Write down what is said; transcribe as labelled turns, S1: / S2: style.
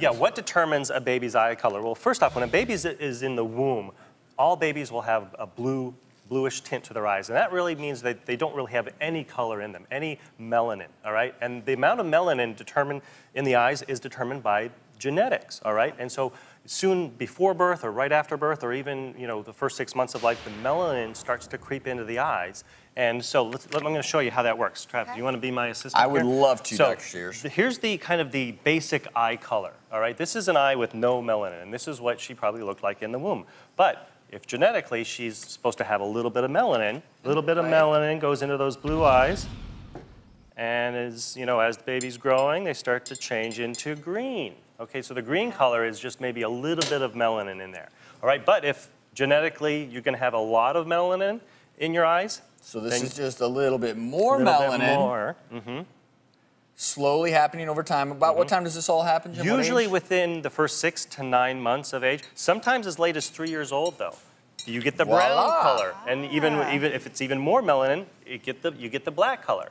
S1: Yeah, what determines a baby's eye color? Well, first off, when a baby is- in the womb, all babies will have a blue, bluish tint to their eyes, and that really means that they don't really have any color in them, any melanin, all right? And the amount of melanin determined in the eyes is determined by genetics, all right? And so soon before birth or right after birth or even, you know, the first six months of life, the melanin starts to creep into the eyes. And so let's, let- I'm going to show you how that works. Trav, do you want to be my assistant
S2: I would love to,
S1: So,
S2: Dr.
S1: Sears. Here's the kind of the basic eye color, all right? This is an eye with no melanin, and this is what she probably looked like in the womb. But if genetically she's supposed to have a little bit of melanin, a little bit of
S2: Right.
S1: melanin goes into those blue eyes, and as, you know, as the baby's growing, they start to change into green. Okay, so the green color is just maybe a little bit of melanin in there. All right, but if genetically you're gonna have a lot of melanin in your eyes,
S2: So this is just a little bit more
S1: a little
S2: melanin,
S1: bit more. Mm -hmm.
S2: slowly happening over time. About what time does this all happen, Jim?
S1: Mm-hmm. Usually within the first six to nine months of age. Sometimes as late as three years old, though. You get the brown
S2: Voila.
S1: color, and even even if it's even more melanin, you get the you get the black color.